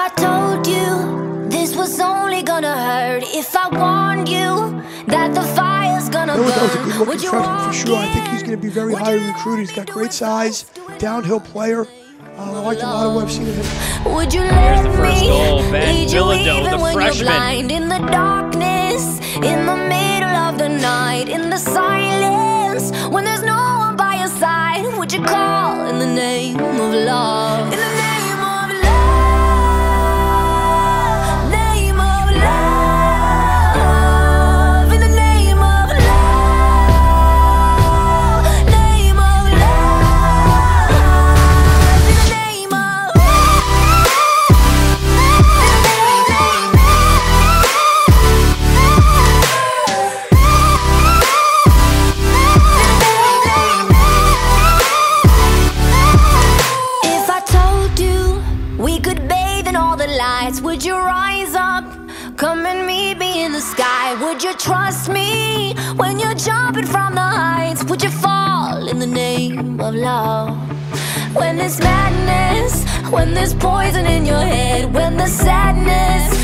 If I told you this was only gonna hurt, if I warned you that the fire's gonna Noah Bell's a burn, good looking would you freshman for walk sure. I think in? he's going to be very Would highly you recruited. He's got great size, downhill player. Uh, I like a lot of what I've seen of him. Would you Here's let the first me goal. Ben lead you Bilodeau, even the when freshman. you're blind in the darkness, in the middle of the night, in the silence, when there's no one by your side? Would you call in the name of love? The lights, would you rise up? Come and meet me in the sky. Would you trust me when you're jumping from the heights? Would you fall in the name of love? When there's madness, when there's poison in your head, when the sadness